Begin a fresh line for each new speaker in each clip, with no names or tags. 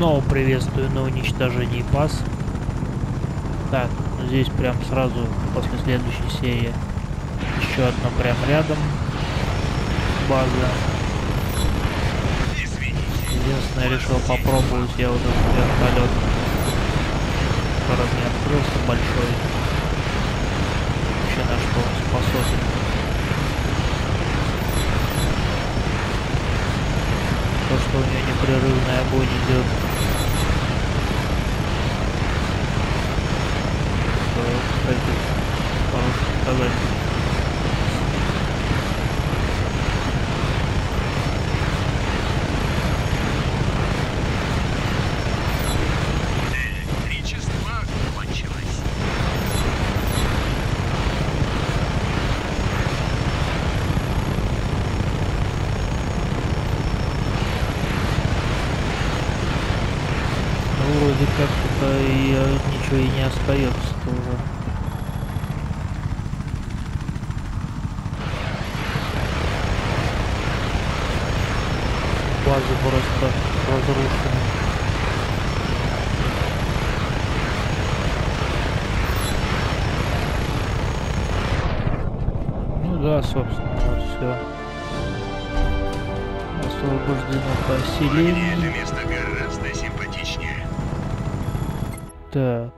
Снова приветствую на уничтожении баз. Так, здесь прям сразу после следующей серии еще одна прям рядом база. Единственное, решил попробовать я вот этот вертолет, который мне открылся большой. Вообще на что он способен. То, что у нее непрерывный огонь идет. Кстати, хороший показатель. ничего и Поселение.
это место гораздо симпатичнее.
Так.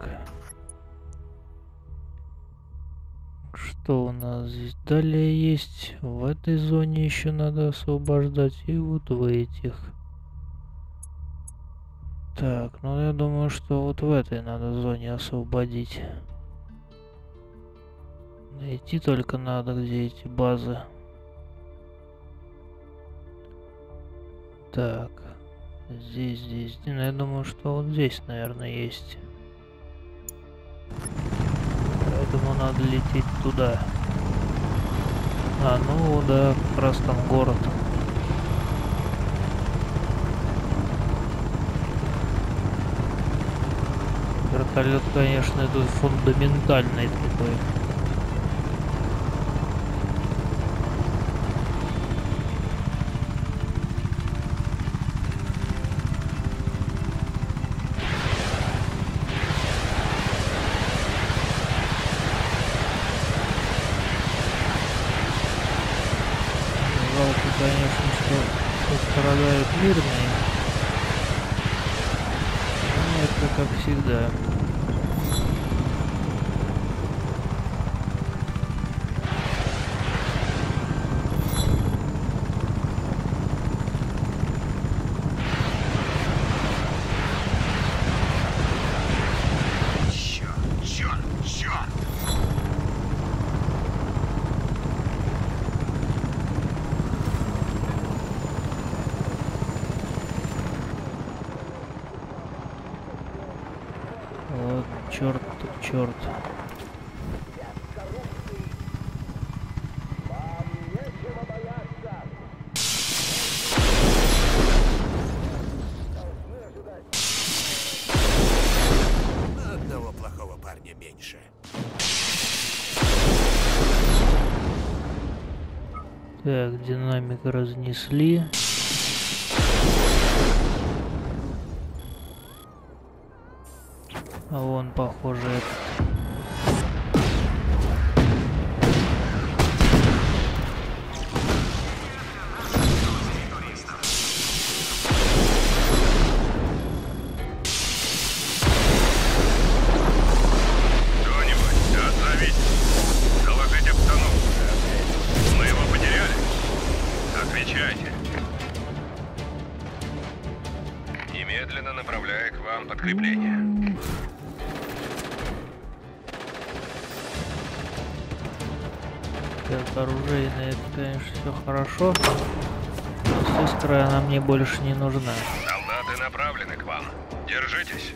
Что у нас здесь далее есть? В этой зоне еще надо освобождать. И вот в этих. Так, ну я думаю, что вот в этой надо зоне освободить. Найти только надо, где эти базы. Так. Здесь, здесь. Ну, я думаю, что вот здесь, наверное, есть. Поэтому надо лететь туда. А, ну да, как раз там город. Вертолет, конечно, это фундаментальный такой. мирные. Ну, это как всегда. Так, динамик разнесли. А вон, похоже, этот мне больше не нужна.
Солдаты направлены к вам. Держитесь.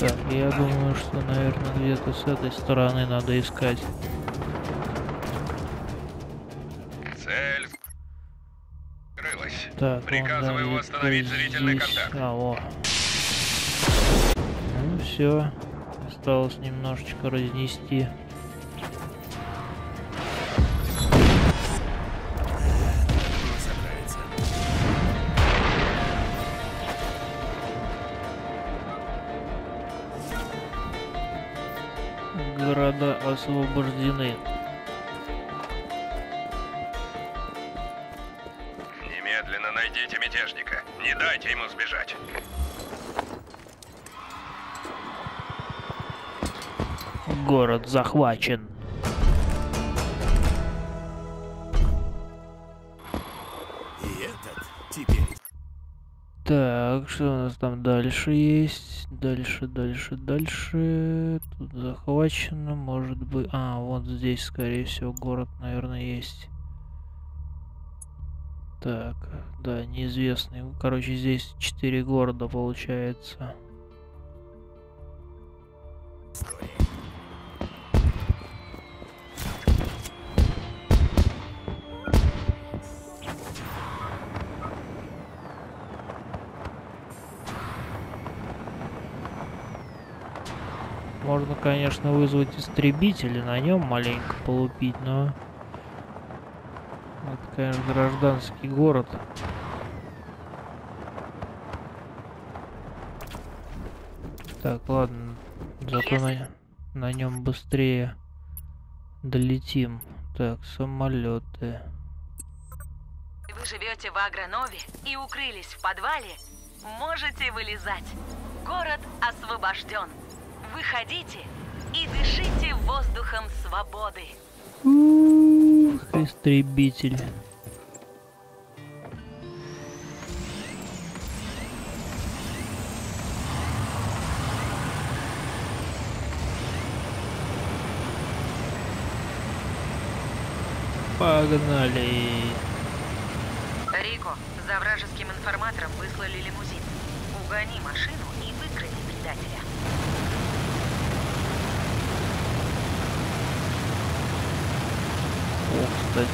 Так, я думаю, что, наверное, где-то с этой стороны надо искать.
Цель скрылась.
Так,
Приказываю
он, да,
восстановить зрительный
здесь.
контакт.
А, о. Ну все осталось немножечко разнести.
Немедленно найдите мятежника. Не дайте ему сбежать.
Город захвачен.
И этот теперь
Так, что у нас там дальше есть? Дальше, дальше, дальше. Тут захвачено, может быть... А, вот здесь, скорее всего, город, наверное, есть. Так, да, неизвестный. Короче, здесь четыре города, получается. Можно, конечно, вызвать истребители, на нем маленько полупить, но... Конечно, гражданский город. Так, ладно. Зато на, на нем быстрее долетим. Так, самолеты.
Вы живете в Агранове и укрылись в подвале? Можете вылезать. Город освобожден. Выходите и дышите воздухом свободы.
Истребитель. Погнали.
Рико, за вражеским информатором выслали лимузин. Угони машину и выкради предателя.
О, кстати,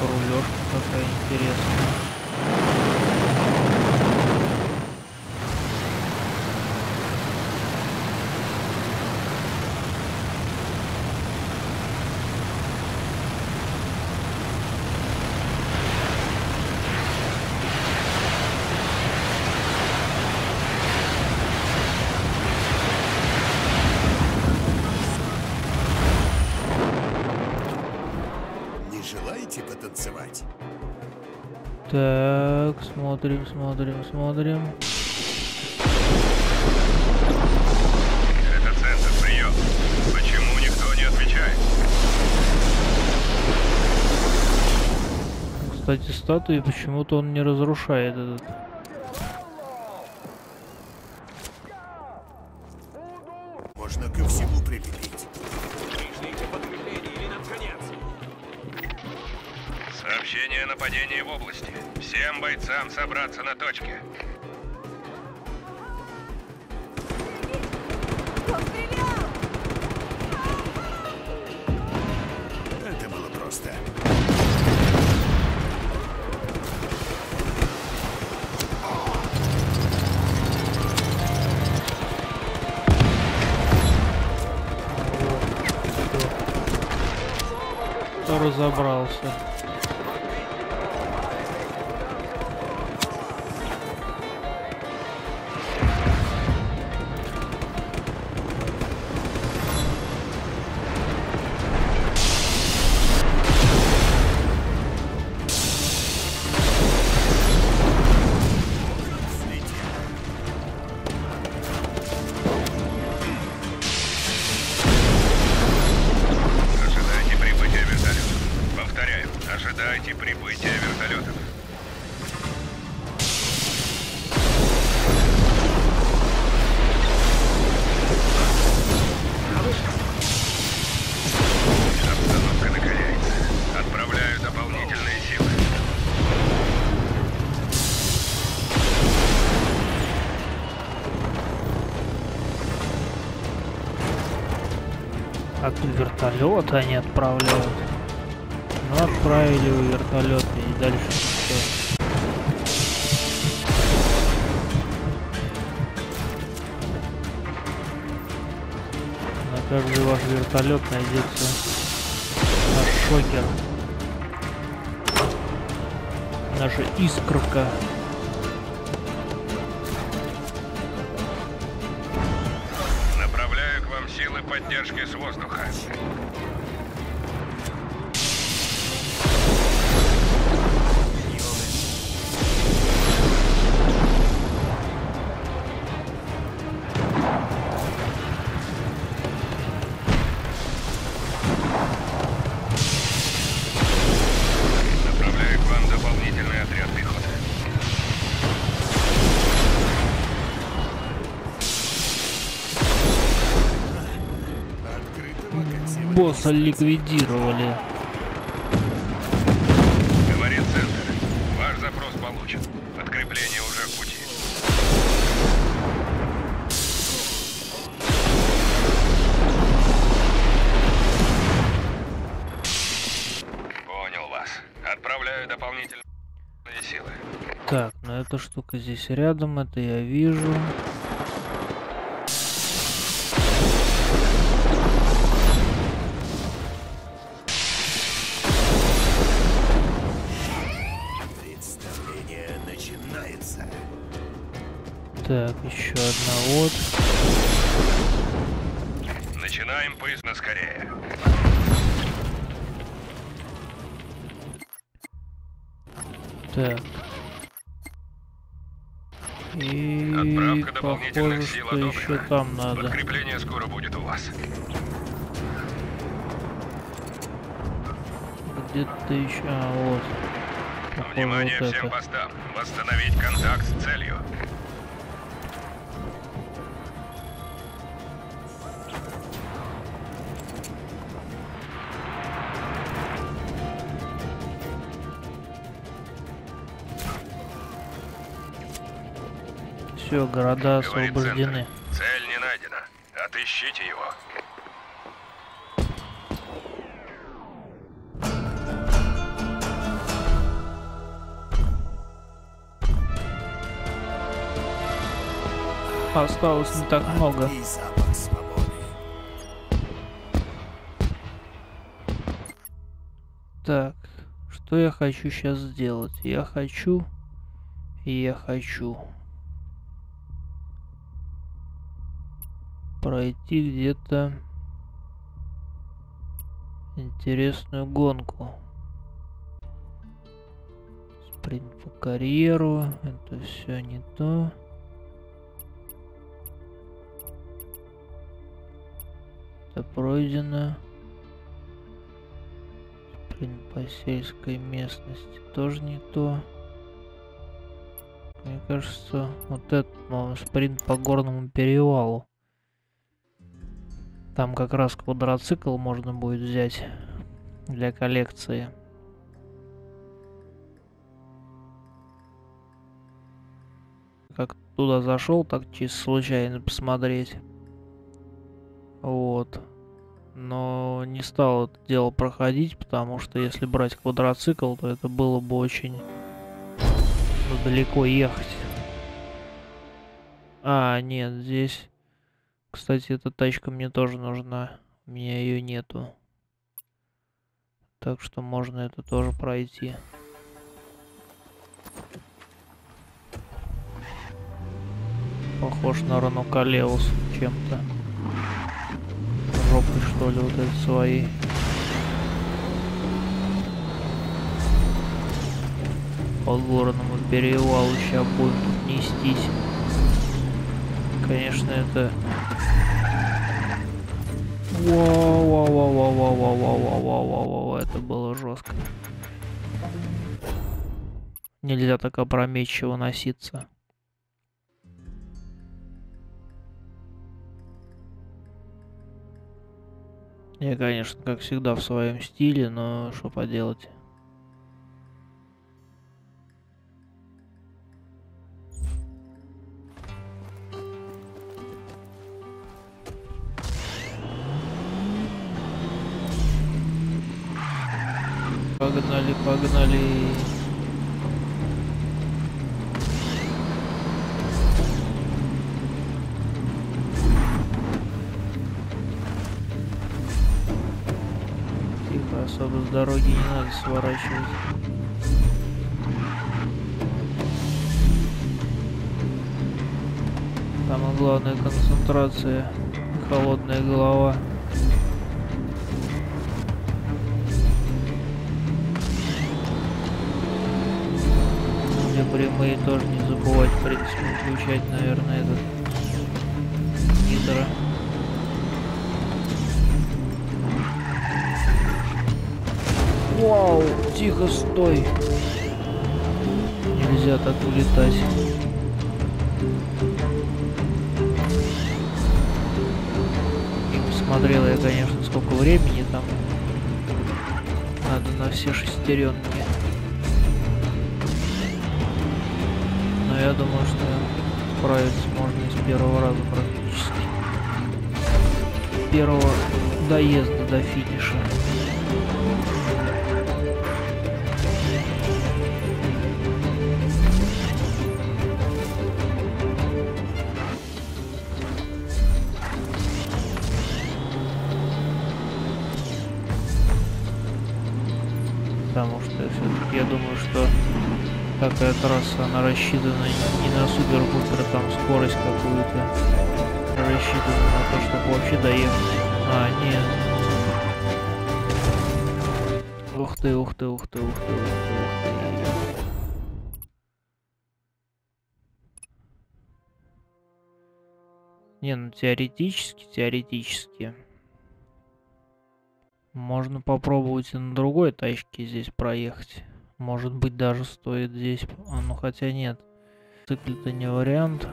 рулежка какая интересная. Так, смотрим, смотрим, смотрим.
Это центр, прием. Почему никто не отвечает?
Кстати, статуи почему-то он не разрушает этот.
Бойцам собраться на точке.
Это было просто.
Разобрался? вертолет они а отправляют. Ну, отправили у вертолета и дальше все. Но а как же ваш вертолет найдется? Наш шокер. Наша искрука.
Направляю к вам силы поддержки с воздуха.
Босса ликвидировали.
Говорит центр. Ваш запрос получен. Подкрепление уже в пути. Понял вас. Отправляю дополнительные силы.
Так, ну эта штука здесь рядом, это я вижу. Так, еще одна вот.
Начинаем поезд скорее.
Так. И
Отправка
похоже,
сил
что еще там надо.
Подкрепление скоро будет у вас.
Где-то еще. А, вот. Похоже,
Внимание
вот
всем
это.
постам. Восстановить контакт с целью.
Все, города освобождены.
Цель не найдена. Отыщите его.
Осталось не так много. Так, что я хочу сейчас сделать? Я хочу... Я хочу... Пройти где-то... Интересную гонку. Спринт по карьеру. Это все не то. Это пройдено. Спринт по сельской местности тоже не то. Мне кажется, вот этот ну, спринт по горному перевалу. Там как раз квадроцикл можно будет взять для коллекции. Как туда зашел, так чисто случайно посмотреть. Вот. Но не стал это дело проходить, потому что если брать квадроцикл, то это было бы очень далеко ехать. А, нет, здесь... Кстати, эта тачка мне тоже нужна. У меня ее нету. Так что можно это тоже пройти. Похож на Ранукалеус чем-то. Жопой что ли вот это своей. По горному перевалу сейчас будем тут нестись. Конечно, это... Вау-вау-вау-вау-вау-вау-вау-вау-вау-вау-вау, это было жестко. Нельзя так опрометчиво носиться. Я, конечно, как всегда в своем стиле, но что поделать. Погнали, погнали. Тихо, особо с дороги не надо сворачивать. Самое главное концентрация, холодная голова. Прямые тоже не забывать, в принципе, включать, наверное, этот нитро. Вау, тихо, стой. Нельзя так улетать. Не посмотрел я, конечно, сколько времени там. Надо на все шестеренки. Я думаю, что справиться можно и с первого раза практически. Первого доезда до финиша. Такая трасса, она рассчитана не на супер-пупер там скорость какую-то, рассчитана на то, чтобы вообще доехать. А, нет. Ух ты, ух ты, ух ты, ух ты, ух ты, ух ты. Не, ну теоретически, теоретически. Можно попробовать и на другой тачке здесь проехать. Может быть даже стоит здесь... А, ну хотя нет. Цикл-то не вариант.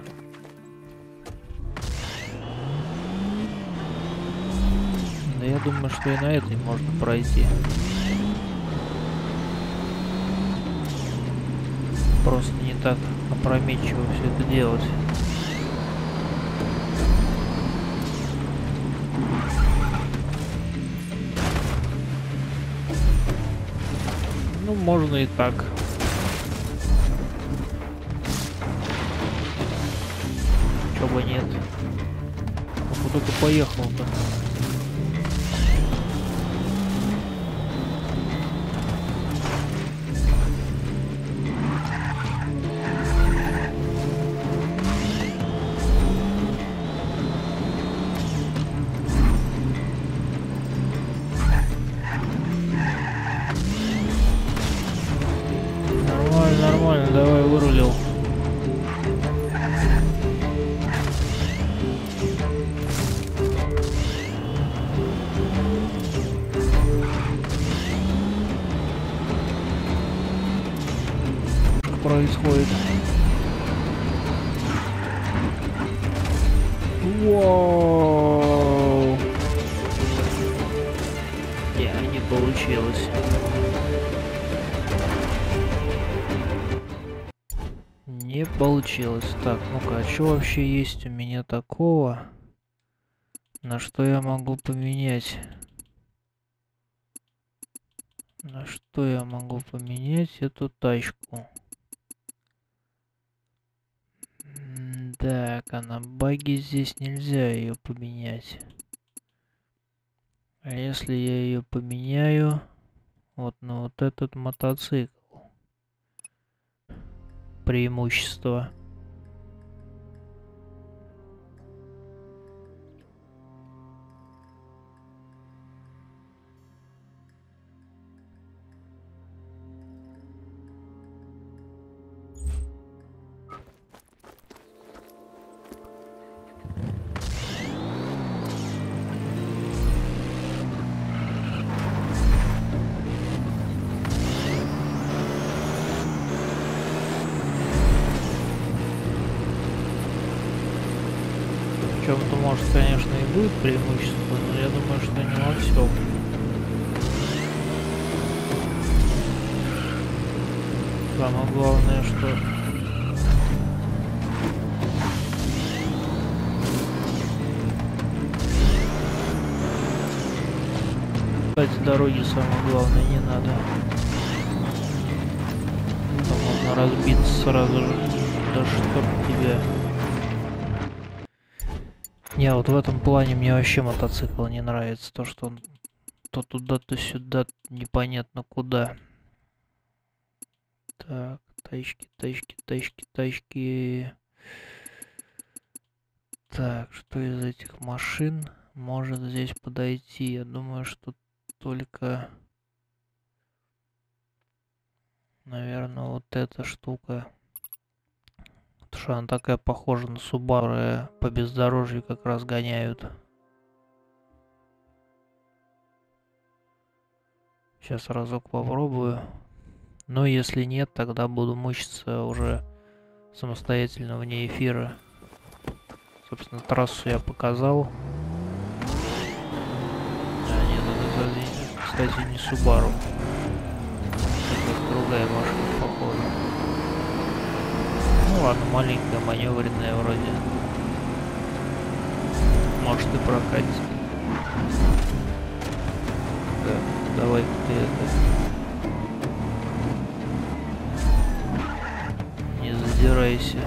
Да я думаю, что и на этой можно пройти. Просто не так опрометчиво все это делать. Можно и так. Чего бы нет. Куда ты поехал-то? Не, не получилось. Не получилось. Так, ну-ка, а что вообще есть у меня такого? На что я могу поменять? На что я могу поменять эту тачку? Так, а на баги здесь нельзя ее поменять. А если я ее поменяю вот на вот этот мотоцикл? преимущество. Будет преимущество, но я думаю, что не во всем. Самое главное, что Кстати, дороги самое главное не надо. Там можно разбиться сразу же. Да чтоб тебя. Не, вот в этом плане мне вообще мотоцикл не нравится. То, что он то туда, то сюда, непонятно куда. Так, тачки, тачки, тачки, тачки. Так, что из этих машин может здесь подойти? Я думаю, что только, наверное, вот эта штука. Потому что она такая похожа на Субару, по бездорожью как раз гоняют. Сейчас разок попробую. Но если нет, тогда буду мучиться уже самостоятельно вне эфира. Собственно, трассу я показал. А, нет, это, кстати, не Subaru. Это другая машина. Ну ладно, маленькая, маневренная вроде. Может и прокатит. Так, давай ты это... Не задирайся.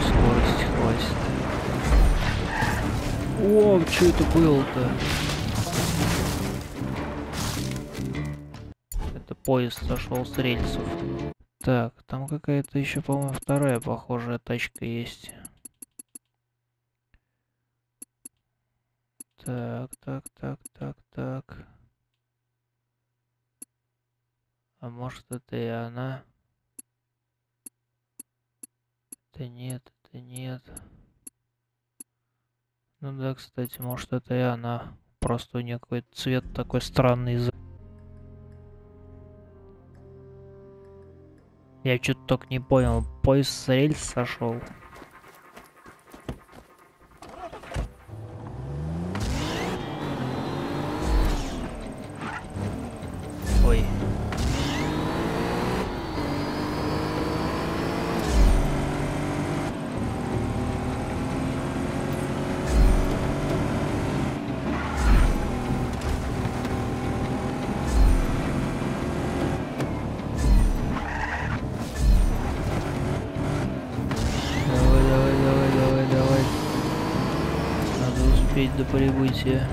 Скорости хватит. О, что это было-то? Поезд сошел с рельсов. Так, там какая-то еще, по-моему, вторая похожая тачка есть. Так, так, так, так, так. А может это и она? Это нет, это нет. Ну да, кстати, может это и она. Просто у нее какой-то цвет такой странный. Я что-то только не понял. Поезд с рельс сошел. Успеть до прибытия. Ладно,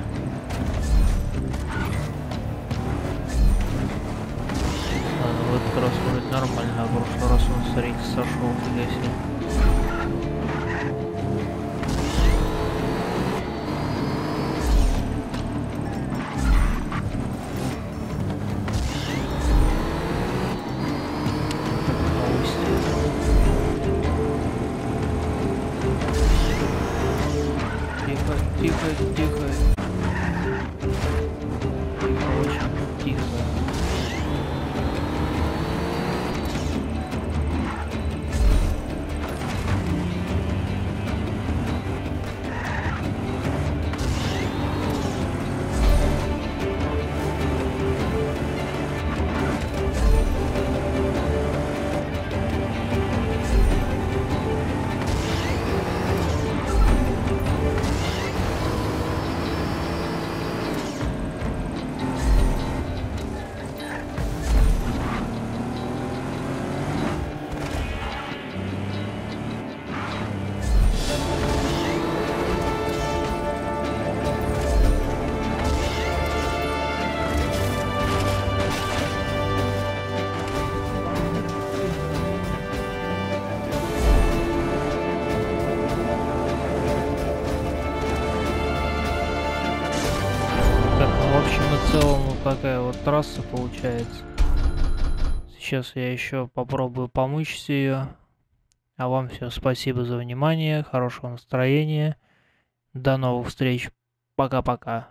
трасса получается. Сейчас я еще попробую помучить ее. А вам все спасибо за внимание, хорошего настроения. До новых встреч. Пока-пока.